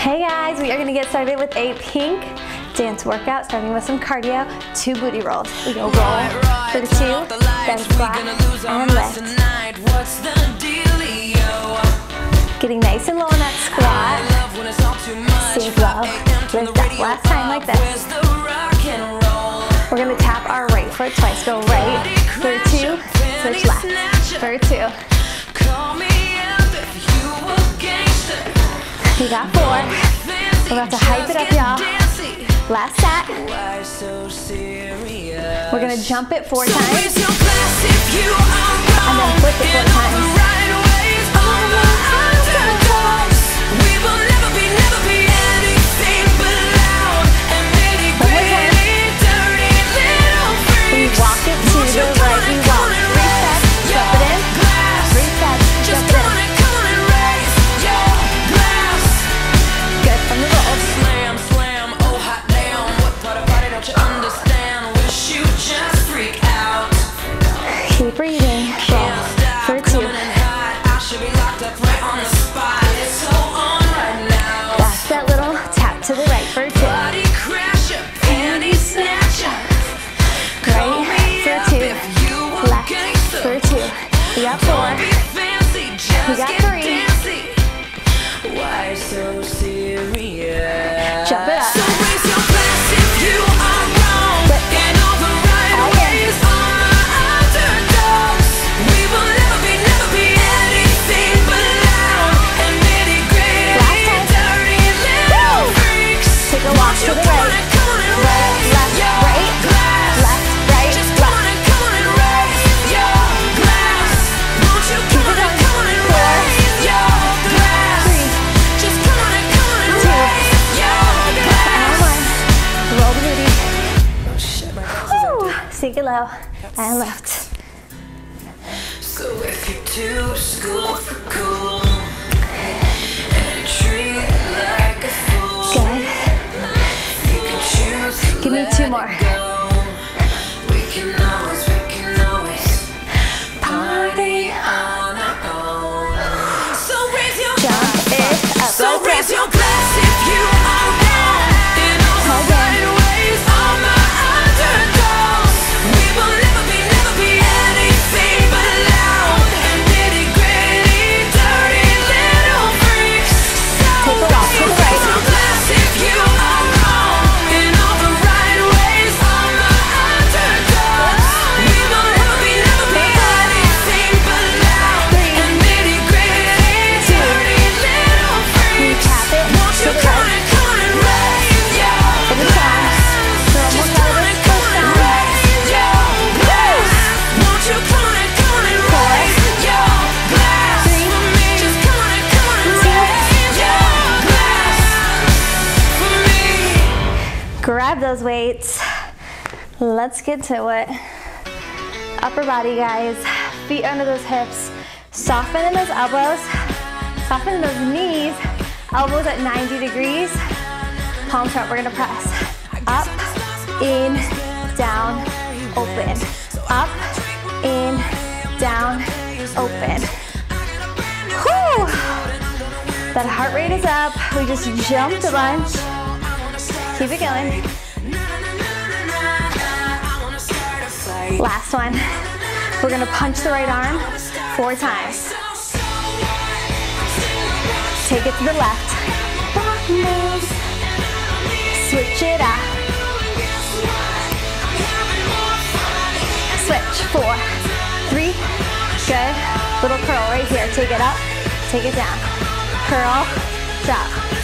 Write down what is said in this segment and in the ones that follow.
Hey guys, we are gonna get started with a pink dance workout, starting with some cardio, two booty rolls. We go roll for two, then squat and lift. Getting nice and low in that squat. Sink low, lift up. Last time like this. We're gonna tap our right foot twice. Go right for two, switch left for two. We got four. We're about to hype it up, y'all. Last set. We're gonna jump it four times. And then flip it four times. And left. So if you do school for cool and treat like a fool, Good. Give me two more. We can always, we can always party on our own. So raise your Jump it up. So raise your those weights. Let's get to it. Upper body, guys. Feet under those hips. Soften in those elbows. Soften in those knees. Elbows at 90 degrees. Palms front. We're gonna press. Up, in, down, open. Up, in, down, open. Whew. That heart rate is up. We just jumped a bunch. Keep it going. Last one. We're gonna punch the right arm four times. Take it to the left. Switch it up. Switch. Four, three, good. Little curl right here. Take it up, take it down. Curl, drop.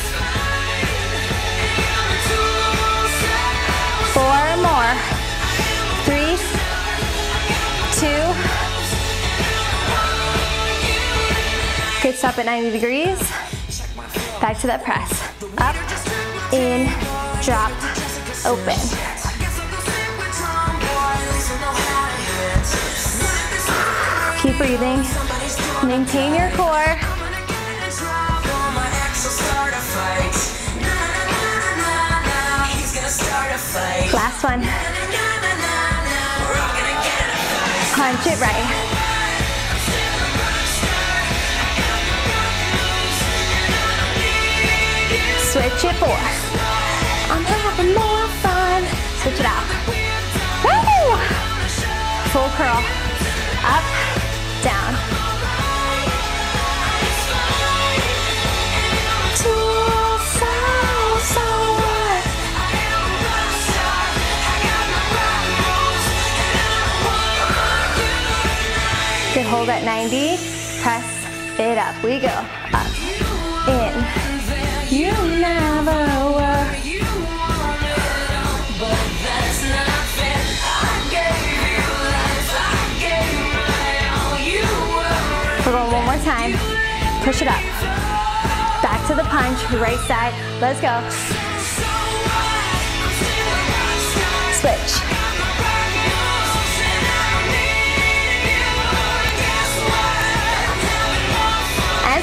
Two. Good stop at 90 degrees. Back to that press. Up, in, drop, open. Keep breathing. Maintain your core. Last one. Punch it right. Switch it four. I'm having more fun. Switch it out. Woo! Full curl. Up, 90. Press it up. We go. Up, in. You never were. We're going one more time. Push it up. Back to the punch, right side. Let's go. Switch.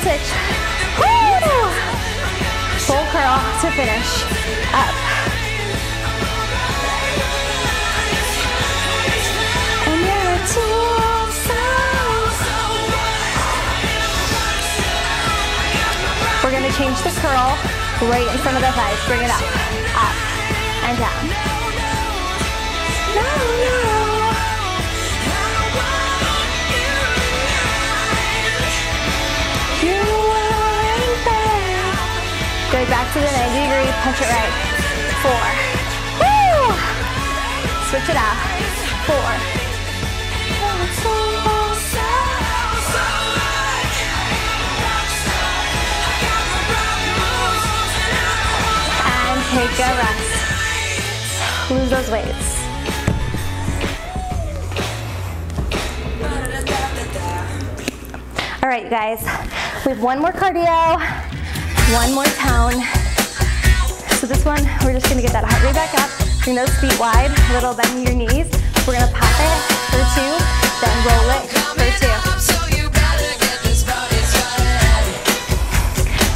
Switch. Woo! Full curl to finish. Up. And you're a tool, We're gonna change the curl right in front of the thighs. Bring it up, up, and down. No, no. Go back to the 90 degree, punch it right. Four. Woo! Switch it out. Four. And take a rest. Lose those weights. All right, guys. We have one more cardio, one more tone. So this one, we're just gonna get that heart rate back up. Bring those feet wide, a little bend your knees. We're gonna pop it for two, then roll it for two.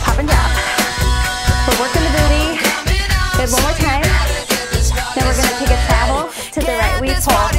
Pop and drop. We're working the booty. Good, one more time. Then we're gonna take a travel to the right. We pull,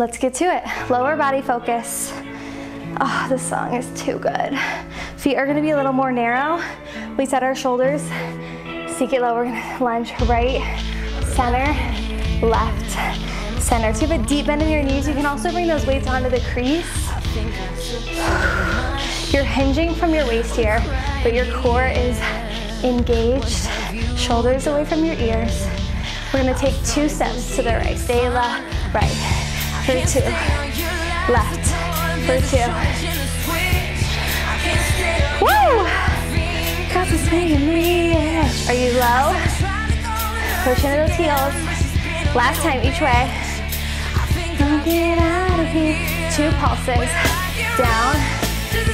Let's get to it. Lower body focus. Oh, this song is too good. Feet are gonna be a little more narrow. We set our shoulders. Seek it low. We're gonna lunge right, center, left, center. So you have a deep bend in your knees. You can also bring those weights onto the crease. You're hinging from your waist here, but your core is engaged. Shoulders away from your ears. We're gonna take two steps to the right. Stay left, right. For two. Left. For two. Woo! Got this making me. Are you low? Push into those heels. Last time, each way. Get out of here. Two pulses. Down,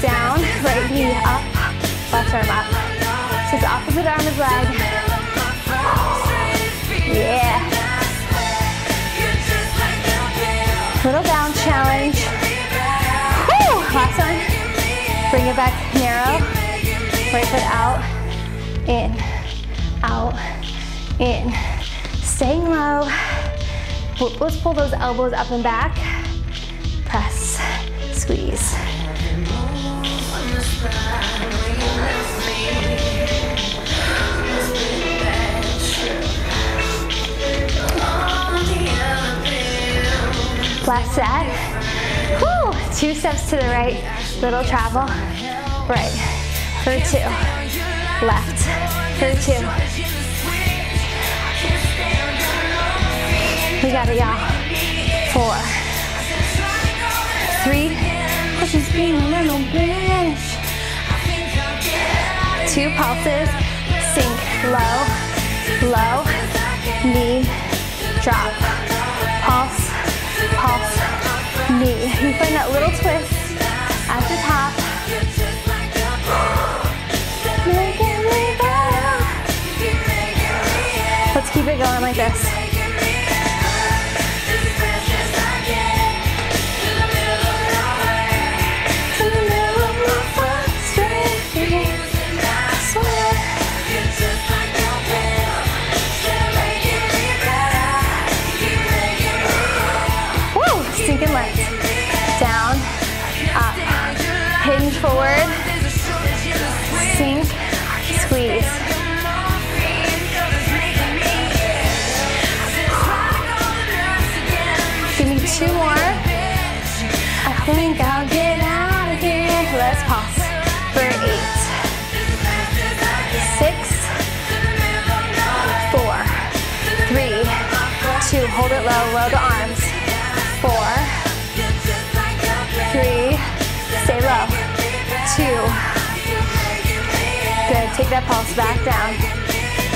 down, right knee up, left arm up. So it's opposite arm is leg. Back narrow. Right foot out, in, out, in. Staying low. Let's pull those elbows up and back. Press, squeeze. Last set. Woo! Two steps to the right, little travel. Right, for two. Left, for two. We got it, y'all. Four, three. Let's just be a little bitch. Two pulses. Sink low, low, knee, drop. Pulse, pulse, knee. You find that little twist keep Hold it low. Roll the arms. Four, three. Stay low. Two. Good. Take that pulse back down.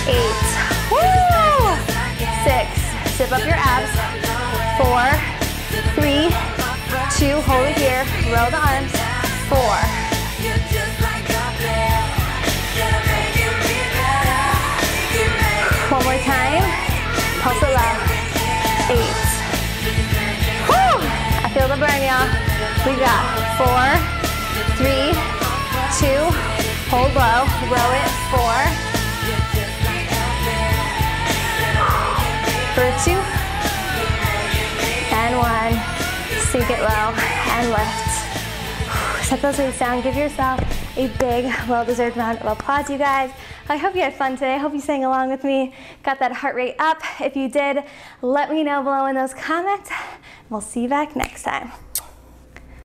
Eight. Woo! Six. Zip up your abs. Four, three, two. Hold it here. Roll the arms. Four. We got four, three, two. Hold low. Row it. Four. For two. And one. Sink it low and lift. Set those weights down. Give yourself a big, well-deserved round of applause, you guys. I hope you had fun today. I hope you sang along with me. Got that heart rate up. If you did, let me know below in those comments. We'll see you back next time.